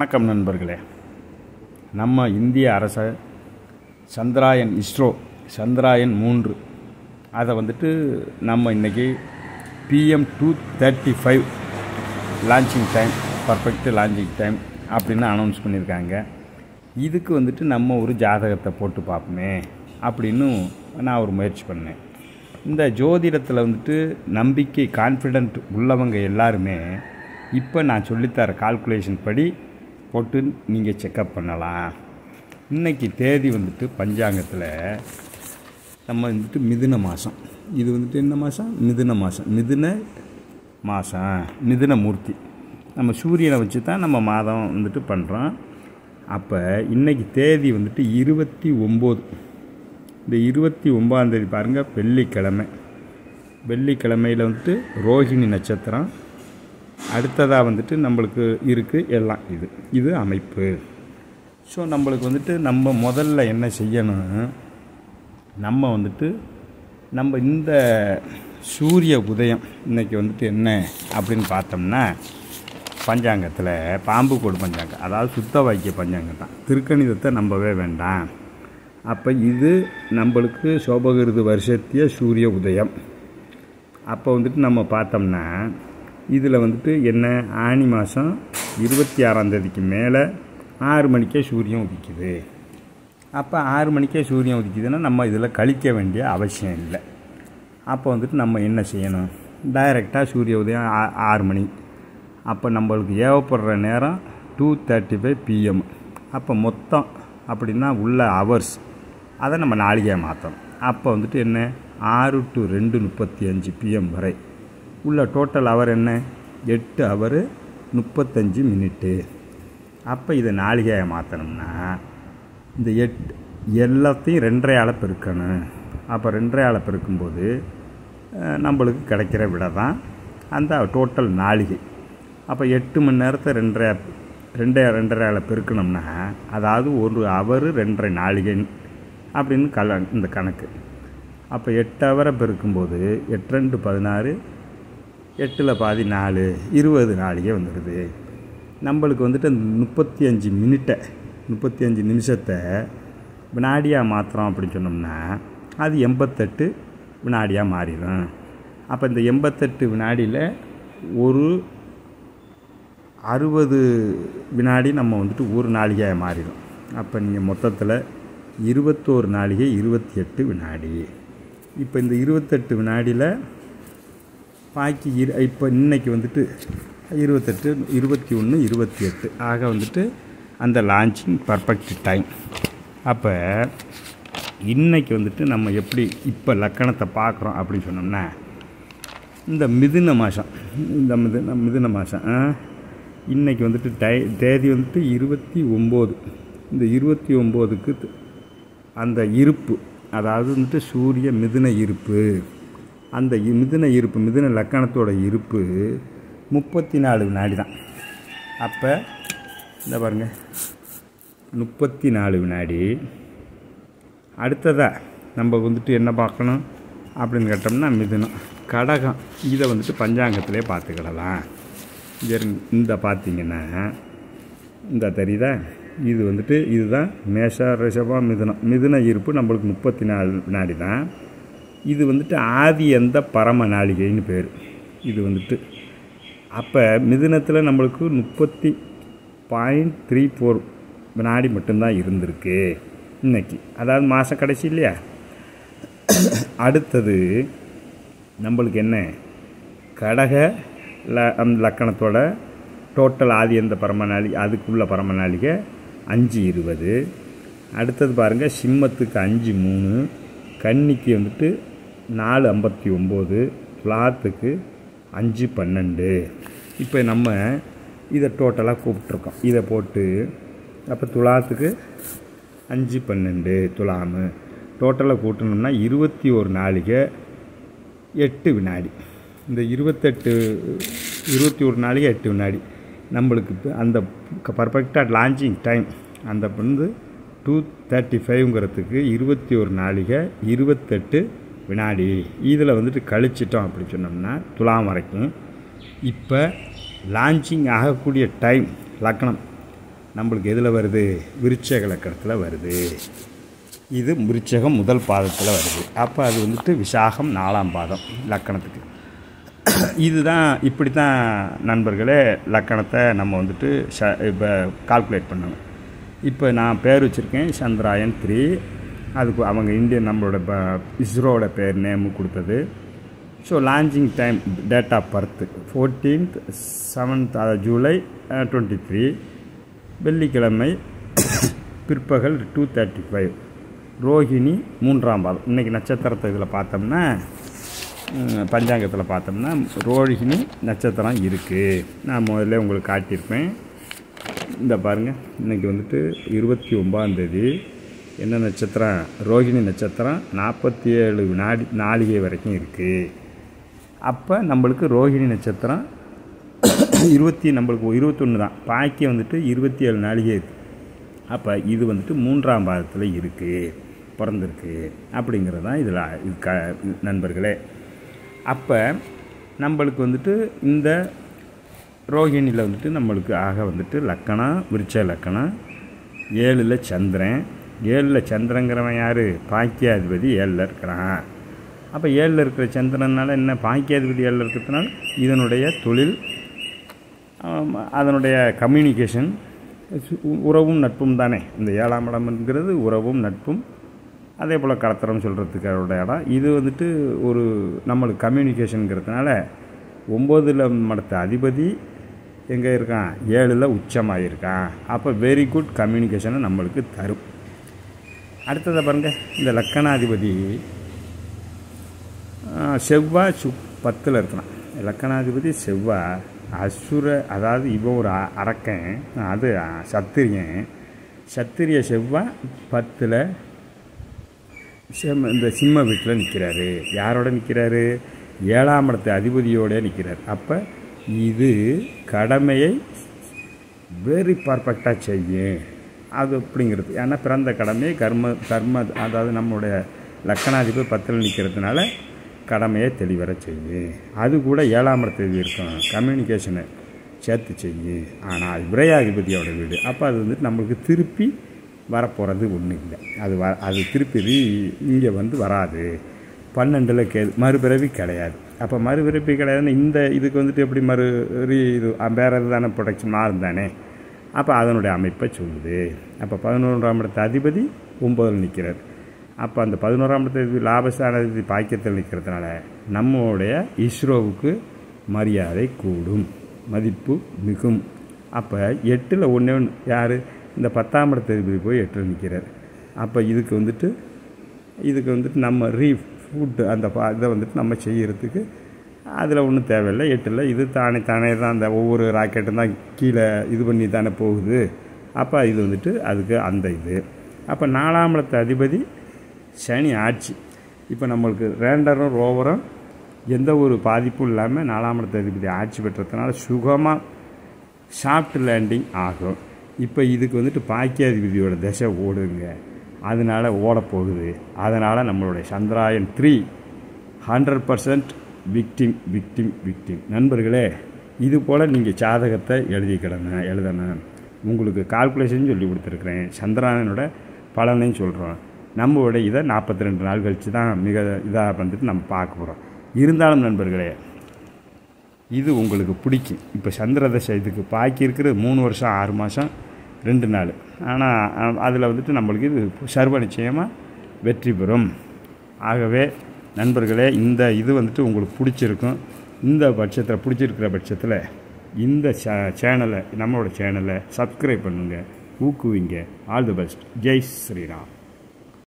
வணக்கம் நண்பர்களே. நம்ம இந்திய அரச சந்திராயன் இஸ்ரோ சந்திராயன் மூன்று. அதை வந்துட்டு நம்ம இன்றைக்கி PM two thirty five launching time perfect launching time அப்படின்னு அனௌன்ஸ் பண்ணியிருக்காங்க. இதுக்கு வந்துட்டு நம்ம ஒரு ஜாதகத்தை போட்டு பார்ப்போமே அப்படின்னு நான் ஒரு முயற்சி பண்ணேன். இந்த ஜோதிடத்தில் வந்துட்டு நம்பிக்கை கான்ஃபிடென்ட் உள்ளவங்க எல்லாருமே இப்போ நான் சொல்லித்தர கால்குலேஷன் படி போட்டு நீங்கள் செக்கப் பண்ணலாம். இன்றைக்கி தேதி வந்துட்டு பஞ்சாங்கத்தில் நம்ம வந்துட்டு மிதுன மாதம் இது வந்துட்டு என்ன மாதம் மிதுன மாதம் மிதுன மாதம் மிதுன மூர்த்தி. நம்ம சூரியனை வச்சு தான் நம்ம மாதம் வந்துட்டு பண்ணுறோம் அப்போ இன்றைக்கி தேதி வந்துட்டு இருபத்தி ஒம்பது. இந்த இருபத்தி ஒம்பதாந்தேதி பாருங்கள் வெள்ளிக்கிழமை. வெள்ளிக்கிழமையில் வந்துட்டு ரோஹிணி நட்சத்திரம். அடுத்ததாக வந்துட்டு நம்மளுக்கு இருக்குது எல்லாம். இது இது அமைப்பு. ஸோ நம்மளுக்கு வந்துட்டு நம்ம முதல்ல என்ன செய்யணும் நம்ம வந்துட்டு நம்ம இந்த சூரிய உதயம் இன்றைக்கி வந்துட்டு என்ன அப்படின்னு பார்த்தோம்னா பஞ்சாங்கத்தில் பாம்பு கோடு பஞ்சாங்கம் அதாவது சுத்த வாக்கிய பஞ்சாங்கம் தான். திருக்கணிதத்தை நம்பவே வேண்டாம். அப்போ இது நம்மளுக்கு சோபகிருது வருஷத்திய சூரிய உதயம். அப்போ வந்துட்டு நம்ம பார்த்தோம்னா இதில் வந்துட்டு என்ன? ஆனி மாதம் இருபத்தி ஆறாம் தேதிக்கு மேலே ஆறு மணிக்கே சூரியன் உதிக்குது. அப்போ ஆறு மணிக்கே சூரியன் உதிக்குதுன்னா நம்ம இதில் கழிக்க வேண்டிய அவசியம் இல்லை. அப்போ வந்துட்டு நம்ம என்ன செய்யணும்? டைரெக்டாக சூரிய உதயம் ஆ- ஆறு மணி. அப்போ நம்மளுக்கு ஏவப்படுற நேரம் டூ தேர்ட்டி ஃபைவ் பிஎம் அப்போ மொத்தம் அப்படின்னா உள்ள ஹவர்ஸ் அதை நம்ம நாளிகையாக மாற்றணும் அப்போ வந்துட்டு என்ன? ஆறு டு ரெண்டு முப்பத்தி அஞ்சு பிஎம் வரை. உள்ள டோட்டல் அவர் என்ன? எட்டு அவர் முப்பத்தஞ்சு மினிட்டு அப்போ இதை நாளிகையாக மாற்றணும்னா இந்த எட் எல்லாத்தையும் ரெண்டரையால் பெருக்கணும். அப்போ ரெண்டரையால் பெருக்கும்போது நம்மளுக்கு கிடைக்கிற விட தான் அந்த டோட்டல் நாளிகை. அப்போ எட்டு மணி நேரத்தை ரெண்டரை ரெண்டே ரெண்டரையால் பெருக்கணும்னா அதாவது ஒரு அவர் ரெண்டரை நாளிகை அப்படின்னு கல இந்த கணக்கு. அப்போ எட்டு அவரை பெருக்கும்போது எட்டு ரெண்டு பதினாறு எட்டில் பாதி நாலு இருபது நாளிகை வந்துடுது. நம்மளுக்கு வந்துட்டு அந்த முப்பத்தி அஞ்சு மினிட்டை முப்பத்தி அஞ்சு நிமிஷத்தை வினாடியாக மாற்றுறோம் அப்படின்னு சொன்னோம்னா அது எண்பத்தெட்டு வினாடியாக மாறிடும். அப்போ இந்த எண்பத்தெட்டு வினாடியில் ஒரு அறுபது வினாடி நம்ம வந்துட்டு ஒரு நாளிகையாக மாறிடும். அப்போ நீங்கள் மொத்தத்தில் இருபத்தோரு நாளிகை இருபத்தி எட்டு வினாடி. இப்போ இந்த இருபத்தெட்டு வினாடியில் பாக்கி இரு இப்போ இன்றைக்கி வந்துட்டு இருபத்தெட்டு இருபத்தி ஒன்று இருபத்தி எட்டு ஆக வந்துட்டு அந்த லான்ச்சிங் பர்ஃபெக்ட் டைம் அப்போ இன்றைக்கி வந்துட்டு நம்ம எப்படி இப்போ லக்கணத்தை பார்க்குறோம் அப்படின்னு சொன்னோம்னா இந்த மிதுன மாதம் இந்த மிதுன மிதுன மாதம் இன்றைக்கி வந்துட்டு டை தேதி வந்துட்டு இருபத்தி ஒம்பது. இந்த இருபத்தி ஒம்போதுக்கு அந்த இருப்பு அதாவது வந்துட்டு சூரிய மிதுன இருப்பு. அந்த மிதுன இருப்பு மிதுன லக்கணத்தோட இருப்பு முப்பத்தி நாலு வினாடி தான். அப்போ இந்த பாருங்க. முப்பத்தி நாலு வினாடி. அடுத்ததாக நம்ம வந்துட்டு என்ன பார்க்கணும்? அப்படின்னு கேட்டோம்னா மிதுனம். கடகம். இதை வந்துட்டு பஞ்சாங்கத்திலே பார்த்துக்கிடலாம். இந்த பார்த்திங்கன்னா இந்த தெரியுதா? இது வந்துட்டு இதுதான் மேஷா ரிஷபம் மிதுனம். மிதுன இருப்பு நம்மளுக்கு முப்பத்தி நாலு வினாடி தான். இது வந்துட்டு ஆதி எந்த பரம நாளிகைன்னு பேர். இது வந்துட்டு அப்போ மிதுனத்தில் நம்மளுக்கு முப்பத்தி பாயிண்ட் த்ரீ ஃபோர் வினாடி மட்டும்தான் இருந்திருக்கு இன்னைக்கு. அதாவது மாத கடைசி இல்லையா? அடுத்தது நம்மளுக்கு என்ன? கடக ல அந்த லக்கணத்தோட டோட்டல் ஆதி எந்த பரமநாளிகை அதுக்குள்ள பரமநாளிகை அஞ்சு இருபது. அடுத்தது பாருங்கள் சிம்மத்துக்கு அஞ்சு மூணு கன்னிக்கு வந்துட்டு நாலு ஐம்பத்தி ஒம்பது துலாத்துக்கு அஞ்சு பன்னெண்டு. இப்போ நம்ம இதை டோட்டலாக கூப்பிட்ருக்கோம் இதை போட்டு அப்போ துலாத்துக்கு அஞ்சு பன்னெண்டு துலாமு. டோட்டலாக கூட்டணும்னா இருபத்தி ஒரு நாளைக்கு எட்டு வினாடி. இந்த இருபத்தெட்டு இருபத்தி ஒரு நாளைக்கு எட்டு வினாடி. நம்மளுக்கு அந்த பர்ஃபெக்டாக லான்ச்சிங் டைம் அந்த வந்து டூ தேர்ட்டி ஃபைவ்ங்கிறதுக்கு இருபத்தி ஒரு நாளைக்கு இருபத்தெட்டு வினாடி இதில் வந்துட்டு கழிச்சிட்டோம் அப்படி சொன்னோம்னா துலாம் வரைக்கும். இப்போ லான்ச்சிங் ஆகக்கூடிய டைம் லக்னம் நம்மளுக்கு எதில் வருது? விருச்சக லக்கணத்தில் வருது. இது விருச்சகம் முதல் பாதத்தில் வருது. அப்போ அது வந்துட்டு விசாகம் நாலாம் பாதம் லக்கணத்துக்கு. இதுதான் இப்படி தான் நண்பர்களே லக்கணத்தை நம்ம வந்துட்டு ச இப்போ கால்குலேட் பண்ணணும். இப்போ நான் பேர் வச்சுருக்கேன் சந்திராயன் த்ரீ அதுக்கு அவங்க இந்தியன் நம்மளோட ப இஸ்ரோவோட பேர் நேமு கொடுத்தது. So launching time date of birth fourteenth seventh July twenty three வெள்ளிக்கிழமை பிற்பகல் டூ தேர்ட்டி ஃபைவ் ரோஹிணி மூன்றாம் பாதம். இன்றைக்கி நட்சத்திரத்தை இதில் பார்த்தோம்னா பஞ்சாங்கத்தில் பார்த்தோம்னா ரோஹிணி நட்சத்திரம் இருக்குது நான் முதல்ல உங்களுக்கு காட்டியிருப்பேன். இந்த பாருங்கள் இன்றைக்கி வந்துட்டு இருபத்தி ஒம்பாந்தேதி என்ன நட்சத்திரம்? ரோஹிணி நட்சத்திரம் நாற்பத்தி ஏழு வினாடி நாளிகை வரைக்கும் இருக்குது அப்போ நம்மளுக்கு ரோஹிணி நட்சத்திரம் இருபத்தி நம்மளுக்கு இருபத்தொன்று தான். பாக்கி வந்துட்டு இருபத்தி ஏழு நாளிகை இருக்குது அப்போ இது வந்துட்டு மூன்றாம் பாதத்தில் இருக்குது பிறந்திருக்கு. அப்படிங்கிறது தான் இதில் இது க நண்பர்களே. அப்போ நம்மளுக்கு வந்துட்டு இந்த ரோஹிணியில் வந்துட்டு நம்மளுக்கு ஆக வந்துட்டு லக்கணம் விருச்ச லக்கணம் ஏழில் சந்திரன் ஏழில் சந்திரங்கிறவன் யார்? பாக்கியாதிபதி ஏழில் இருக்கிறான். அப்போ ஏழில் இருக்கிற சந்திரனால என்ன? பாக்கியாதிபதி ஏழில் இருக்கிறதுனால இதனுடைய தொழில் அதனுடைய கம்யூனிகேஷன் உறவும் நட்பும் தானே. இந்த ஏழாம் இடம்ங்கிறது உறவும் நட்பும். அதே போல் கடத்தரம் சொல்கிறதுக்கு இடம். இது வந்துட்டு ஒரு நம்மளுக்கு கம்யூனிகேஷனுங்கிறதுனால ஒம்போதில் மடத்த அதிபதி எங்கே இருக்கான்? ஏழில் உச்சமாக இருக்கான் அப்போ வெரி குட் கம்யூனிகேஷனை நம்மளுக்கு தரும். அடுத்ததை பாருங்கள் இந்த லக்கணாதிபதி செவ்வாய் சு பத்தில் இருக்கிறான். லக்கணாதிபதி செவ்வாய் அசுர அதாவது இவன் ஒரு அரக்கன். அது சத்திரியன். சத்திரிய செவ்வாய் பத்தில் செம்ம இந்த சிம்ம வீட்டில் நிற்கிறாரு யாரோட நிற்கிறாரு ஏழாம் இடத்து அதிபதியோட நிற்கிறார் அப்போ இது கடமையை வெரி பர்ஃபெக்டாக செய்யும். அது அப்படிங்கிறது. ஏன்னா பிறந்த கடமையை கர்ம கர்ம அதாவது நம்மளுடைய லக்கணாதிபதி பத்தில் நிற்கிறதுனால கடமையை தெளிவர செய்யும் அது கூட ஏழாம் தேதி இருக்கும். கம்யூனிகேஷனை சேர்த்து செய்யு. ஆனால் அது விரையாதிபதியோட வீடு. அப்போ அது வந்துட்டு நம்மளுக்கு திருப்பி வரப்போகிறது ஒன்றும் இல்லை. அது வ அது திருப்பி இங்கே வந்து வராது. பன்னெண்டில் கே மறுபிறவி கிடையாது. அப்போ மறுபிறவி கிடையாதுன்னு இந்த இதுக்கு வந்துட்டு எப்படி மறு இது வேறு தானே ப்ரொடக்ஷன் மாறும் தானே. அப்போ அதனுடைய அமைப்பை சொல்லுது. அப்போ பதினொன்றாம் இடத்து அதிபதி ஒம்பதில் நிற்கிறார். அப்போ அந்த பதினோராம் இடத்து லாபஸ்தானதி பாக்கியத்தில் நிற்கிறதுனால நம்மளுடைய இஸ்ரோவுக்கு மரியாதை கூடும் மதிப்பு மிகும். அப்போ எட்டில் ஒன்றே ஒன்று யார்? இந்த பத்தாம் இடத்து போய் எட்டில் நிற்கிறார். அப்போ இதுக்கு வந்துட்டு இதுக்கு வந்துட்டு நம்ம ரீ ஃபுட்டு அந்த இதை வந்துட்டு நம்ம செய்கிறதுக்கு அதில் ஒன்றும் தேவையில்லை. எட்டில் இது தானே தானே தான் அந்த ஒவ்வொரு ராக்கெட்டும் தான் கீழே இது பண்ணி தானே போகுது. அப்போ இது வந்துட்டு அதுக்கு அந்த இது. அப்போ நாலாம் இடத்து அதிபதி சனி ஆட்சி. இப்போ நம்மளுக்கு ரேண்டரும் ரோவரும் எந்த ஒரு பாதிப்பும் இல்லாமல் நாலாம் இடத்து அதிபதி ஆட்சி பெற்றதுனால சுகமாக சாஃப்ட் லேண்டிங் ஆகும். இப்போ இதுக்கு வந்துட்டு பாக்கியாதிபதியோட திசை ஓடுங்க. அதனால் ஓடப்போகுது அதனால் நம்மளுடைய Chandrayaan three hundred percent victim victim victim நண்பர்களே இது போல் நீங்கள் ஜாதகத்தை எழுதிக்கிடணும் எழுதணும் உங்களுக்கு கால்குலேஷன் சொல்லி கொடுத்துருக்குறேன். சந்திராயனோட பலனையும் சொல்கிறோம் நம்மளோட இதை நாற்பத்தி ரெண்டு நாள் கழித்து தான் மிக இதாக வந்துட்டு நம்ம பார்க்க போகிறோம் இருந்தாலும் நண்பர்களே இது உங்களுக்கு பிடிக்கும். இப்போ சந்திரதசை இதுக்கு பாக்கி இருக்கிற மூணு வருஷம் ஆறு மாதம் ரெண்டு நாள். ஆனால் அதில் வந்துட்டு நம்மளுக்கு இது சர்வ நிச்சயமாக வெற்றி பெறும். ஆகவே நண்பர்களே இந்த இது வந்துட்டு உங்களுக்கு பிடிச்சிருக்கும். இந்த பட்சத்தில் பிடிச்சிருக்கிற பட்சத்தில் இந்த சேனலை நம்மளோட சேனலை சப்ஸ்கிரைப் பண்ணுங்கள் ஊக்குவிங்க. All the best Jai Shriram.